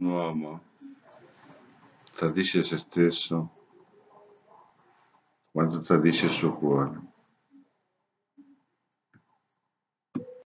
Un uomo tradisce se stesso quando tradisce il suo cuore.